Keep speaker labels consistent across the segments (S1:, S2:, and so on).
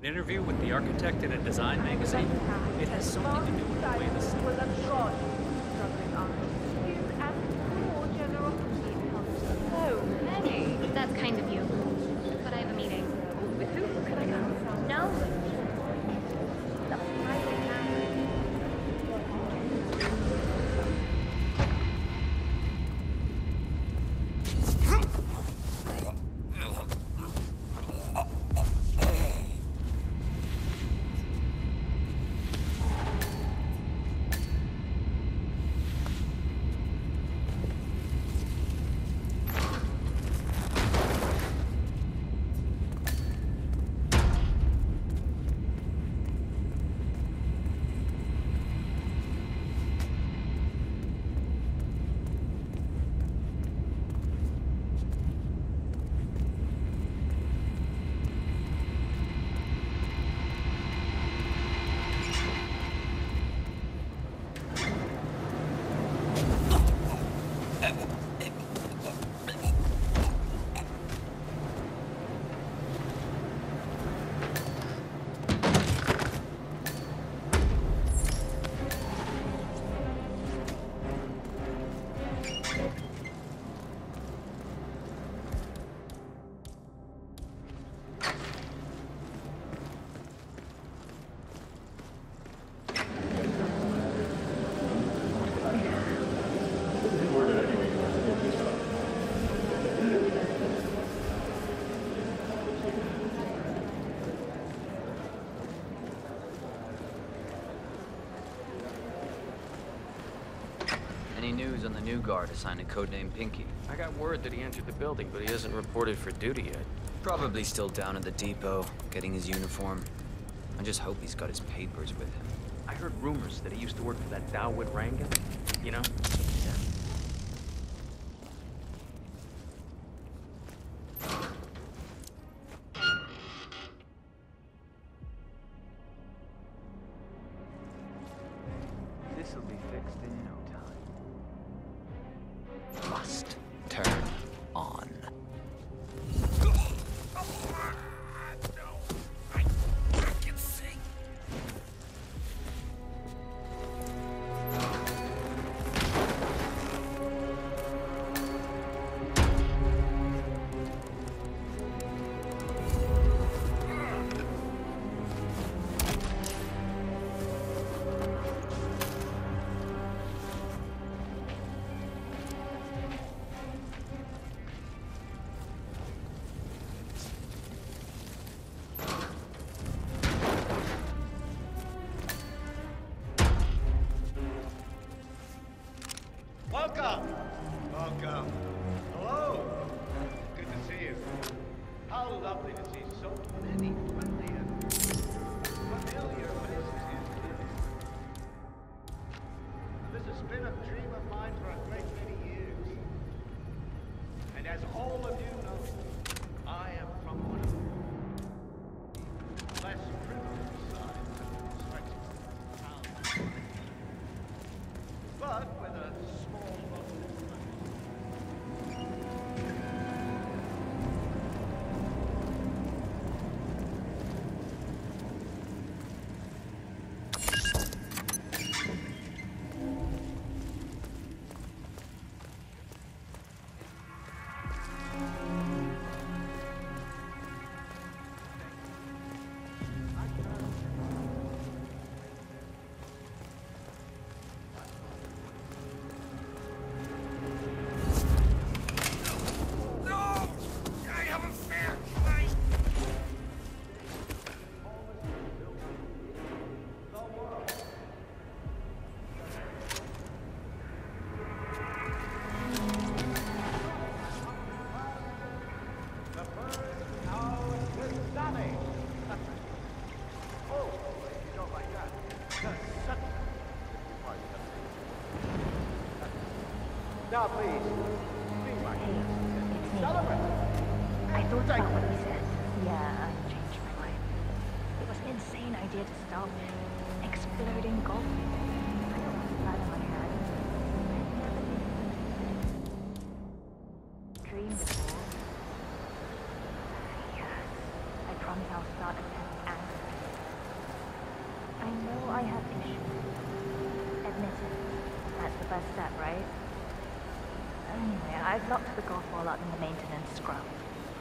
S1: An interview with the architect in a design magazine. It has something to do with the way the city
S2: was a god struggling and more generosity helps us.
S3: Oh, Penny. That's kind of you.
S4: Any news on the new guard assigned to codename Pinky?
S5: I got word that he entered the building, but he hasn't reported for duty yet.
S4: Probably still down at the depot, getting his uniform. I just hope he's got his papers with him.
S5: I heard rumors that he used to work for that Dawood Rangan. You know?
S6: Now, please, be my. Celebrate.
S7: I thought about what he said. Yeah, I changed my mind. It was an insane idea to stop exploding golf. I don't want to pat on my head. Dream before. Yes, I promise I'll start a test and I know I have issues. Admit it. That's the first step, right? Anyway, I've locked the golf ball up in the maintenance scrum.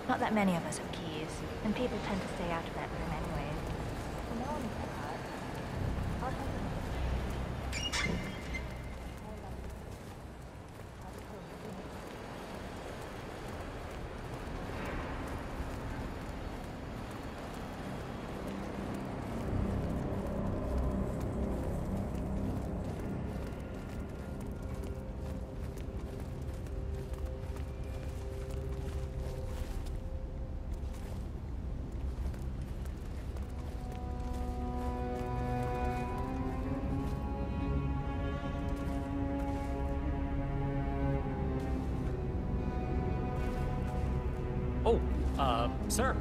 S7: Not that many of us have keys, and people tend to stay out of that room anyway.
S1: Oh, uh, sir.